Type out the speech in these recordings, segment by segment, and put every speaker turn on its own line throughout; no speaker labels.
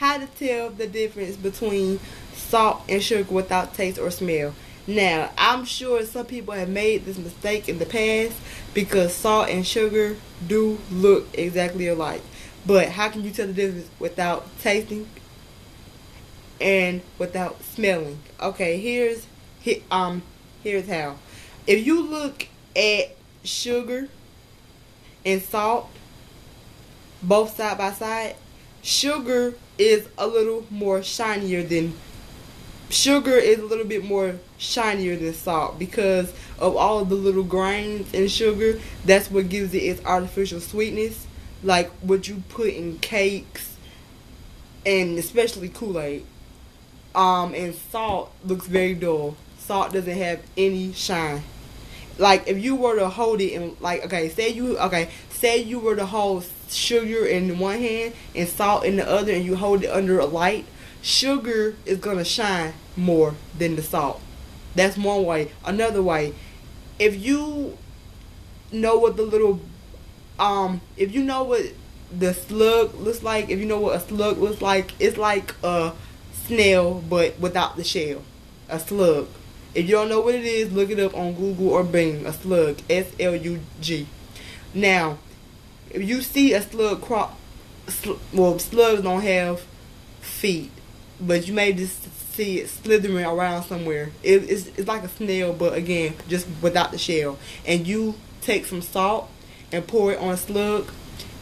how to tell the difference between salt and sugar without taste or smell. Now, I'm sure some people have made this mistake in the past because salt and sugar do look exactly alike. But how can you tell the difference without tasting and without smelling? Okay, here's um here's how. If you look at sugar and salt both side by side, sugar is a little more shinier than sugar is a little bit more shinier than salt because of all the little grains in sugar. That's what gives it its artificial sweetness, like what you put in cakes and especially Kool-Aid. Um, and salt looks very dull. Salt doesn't have any shine. Like if you were to hold it and like okay, say you okay, say you were to hold sugar in one hand and salt in the other, and you hold it under a light sugar is gonna shine more than the salt. That's one way. Another way, if you know what the little um if you know what the slug looks like, if you know what a slug looks like, it's like a snail but without the shell. A slug. If you don't know what it is, look it up on Google or Bing. A slug. S L U G. Now, if you see a slug crop, sl- well, slugs don't have feet but you may just see it slithering around somewhere. It, it's, it's like a snail, but again, just without the shell. And you take some salt and pour it on a slug.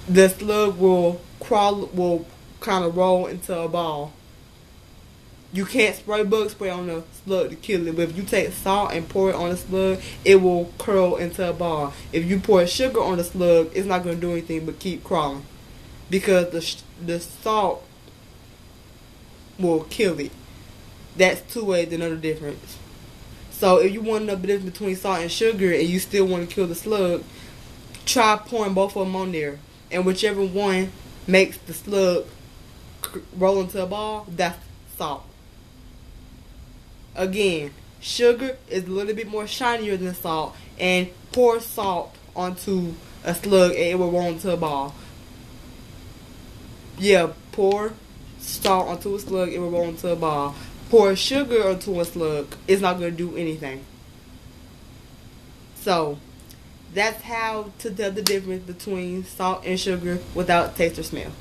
The slug will crawl, will kind of roll into a ball. You can't spray bug spray on the slug to kill it, but if you take salt and pour it on the slug, it will curl into a ball. If you pour sugar on the slug, it's not going to do anything but keep crawling because the the salt will kill it. That's two ways the difference. So if you want to know the difference between salt and sugar and you still want to kill the slug, try pouring both of them on there. And whichever one makes the slug roll into a ball, that's salt. Again, sugar is a little bit more shinier than salt and pour salt onto a slug and it will roll into a ball. Yeah, pour salt onto a slug, it will roll into a ball. Pour sugar onto a slug, it's not going to do anything. So, that's how to tell the difference between salt and sugar without taste or smell.